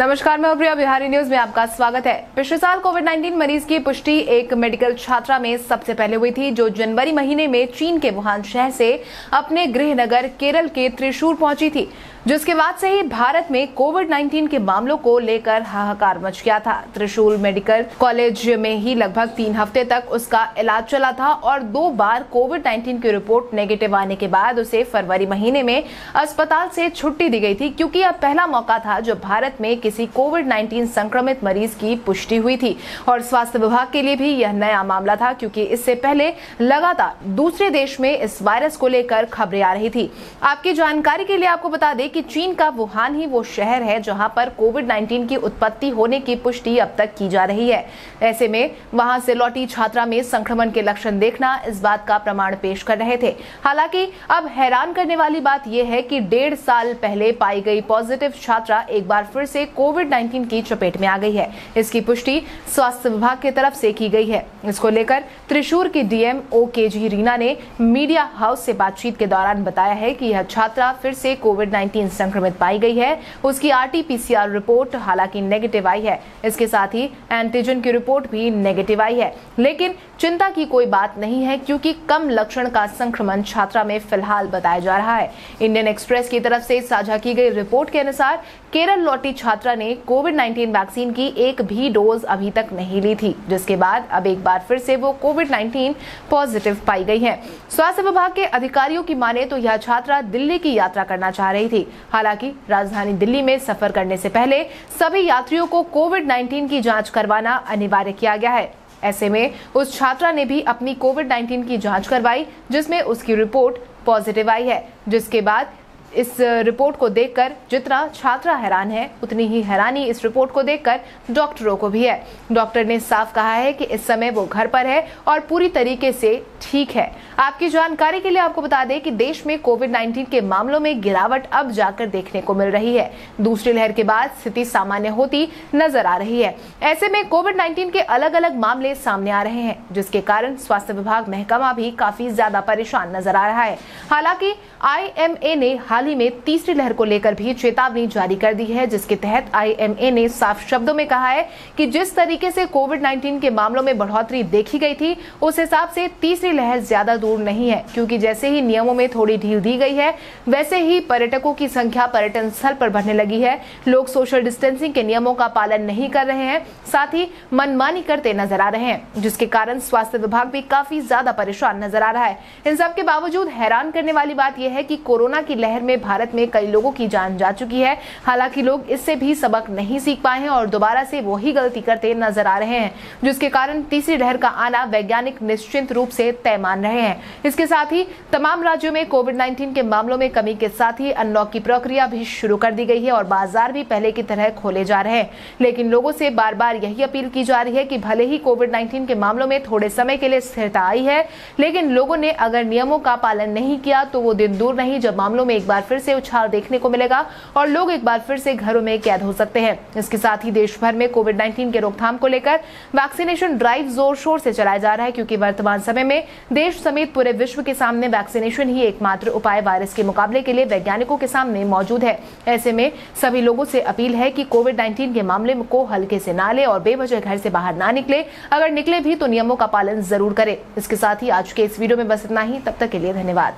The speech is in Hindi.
नमस्कार, मैं प्रिया। बिहारी न्यूज़ में आपका स्वागत है। पिछले साल कोविड 19 मरीज़ की पुष्टि एक मेडिकल छात्रा में सबसे पहले हुई थी, जो जनवरी महीने में चीन के वुहान शहर से अपने गृह नगर केरल के त्रिशूर पहुँची थी। जिसके बाद से ही भारत में कोविड 19 के मामलों को लेकर हाहाकार मच गया था। त्रिशूल मेडिकल कॉलेज में ही लगभग तीन हफ़्ते तक उसका इलाज चला था और दो बार कोविड 19 की रिपोर्ट नेगेटिव आने के बाद उसे फरवरी महीने में अस्पताल से छुट्टी दी गई थी, क्योंकि अब पहला मौका था जब भारत में किसी कोविड 19 संक्रमित मरीज़ की पुष्टि हुई थी। और स्वास्थ्य विभाग के लिए भी यह नया मामला था, क्योंकि इससे पहले लगातार दूसरे देश में इस वायरस को लेकर खबरें आ रही थी। आपकी जानकारी के लिए आपको बता दें कि चीन का वुहान ही वो शहर है जहाँ पर कोविड 19 की उत्पत्ति होने की पुष्टि अब तक की जा रही है। ऐसे में वहाँ से लौटी छात्रा में संक्रमण के लक्षण देखना इस बात का प्रमाण पेश कर रहे थे। हालाँकि अब हैरान करने वाली बात यह है कि डेढ़ साल पहले पाई गई पॉजिटिव छात्रा एक बार फिर से कोविड 19 की चपेट में आ गई है। इसकी पुष्टि स्वास्थ्य विभाग की तरफ़ से की गई है। इसको लेकर त्रिशूर की डीएम ओ के जी रीना ने मीडिया हाउस से बातचीत के दौरान बताया है कि यह छात्रा फिर से कोविड 19 संक्रमित पाई गई है। उसकी आरटीपीसीआर रिपोर्ट हालाँकि नेगेटिव आई है। इसके साथ ही एंटीजन की रिपोर्ट भी नेगेटिव आई है। लेकिन चिंता की कोई बात नहीं है, क्योंकि कम लक्षण का संक्रमण छात्रा में फ़िलहाल बताया जा रहा है। इंडियन एक्सप्रेस की तरफ़ से साझा की गई रिपोर्ट के अनुसार केरल लौटी छात्रा ने कोविड 19 वैक्सीन की एक भी डोज अभी तक नहीं ली थी, जिसके बाद अब एक बार फिर से वो कोविड 19 पॉजिटिव पाई गई है। स्वास्थ्य विभाग के अधिकारियों की माने तो यह छात्रा दिल्ली की यात्रा करना चाह रही थी। हालाँकि राजधानी दिल्ली में सफ़र करने से पहले सभी यात्रियों को कोविड 19 की जाँच करवाना अनिवार्य किया गया है। ऐसे में उस छात्रा ने भी अपनी कोविड 19 की जाँच करवाई, जिसमें उसकी रिपोर्ट पॉजिटिव आई है, जिसके बाद इस रिपोर्ट को देखकर जितना छात्रा हैरान है, उतनी ही हैरानी इस रिपोर्ट को देखकर डॉक्टरों को भी है। डॉक्टर ने साफ़ कहा है कि इस समय वो घर पर है और पूरी तरीके से ठीक है। आपकी जानकारी के लिए आपको बता दें कि देश में कोविड 19 के मामलों में गिरावट अब जाकर देखने को मिल रही है। दूसरी लहर के बाद स्थिति सामान्य होती नज़र आ रही है। ऐसे में कोविड 19 के अलग अलग मामले सामने आ रहे हैं, जिसके कारण स्वास्थ्य विभाग महकमा भी काफ़ी ज़्यादा परेशान नज़र आ रहा है। हालाँकि आईएमए ने हाल ही में तीसरी लहर को लेकर भी चेतावनी जारी कर दी है, जिसके तहत आईएमए ने साफ़ शब्दों में कहा है कि जिस तरीके से कोविड 19 के मामलों में बढ़ोतरी देखी गई थी, उस हिसाब से तीसरी लहर ज़्यादा दूर नहीं है, क्योंकि जैसे ही नियमों में थोड़ी ढील दी गई है, वैसे ही पर्यटकों की संख्या पर्यटन स्थल पर बढ़ने लगी है। लोग सोशल डिस्टेंसिंग के नियमों का पालन नहीं कर रहे हैं, साथ ही मनमानी करते नज़र आ रहे हैं, जिसके कारण स्वास्थ्य विभाग भी काफ़ी ज़्यादा परेशान नज़र आ रहा है। इन सब के बावजूद हैरान करने वाली बात यह है कि कोरोना की लहर में भारत में कई लोगों की जान जा चुकी है। हालाँकि लोग इससे भी सबक नहीं सीख पाए हैं और दोबारा से वही गलती करते नज़र आ रहे हैं, जिसके कारण तीसरी लहर का आना वैज्ञानिक निश्चिंत रूप से तय मान रहे हैं। इसके साथ ही तमाम राज्यों में कोविड 19 के मामलों में कमी के साथ ही अनलॉक की प्रक्रिया भी शुरू कर दी गई है और बाज़ार भी पहले की तरह खोले जा रहे हैं। लेकिन लोगों से बार बार यही अपील की जा रही है कि भले ही कोविड 19 के मामलों में थोड़े समय के लिए स्थिरता आई है, लेकिन लोगों ने अगर नियमों का पालन नहीं किया तो वो दिन दूर नहीं, जब मामलों में एक बार फिर से उछाल देखने को मिलेगा और लोग एक बार फिर से घरों में कैद हो सकते हैं। इसके साथ ही देश भर में कोविड 19 के रोकथाम को लेकर वैक्सीनेशन ड्राइव ज़ोर शोर से चलाया जा रहा है, क्योंकि वर्तमान समय में देश समेत पूरे विश्व के सामने वैक्सीनेशन ही एकमात्र उपाय वायरस के मुकाबले के लिए वैज्ञानिकों के सामने मौजूद है। ऐसे में सभी लोगों से अपील है कि कोविड 19 के मामले को हल्के से ना ले और बेवजह घर से बाहर ना निकले। अगर निकले भी तो नियमों का पालन ज़रूर करें। इसके साथ ही आज के इस वीडियो में बस इतना ही। तब तक के लिए धन्यवाद।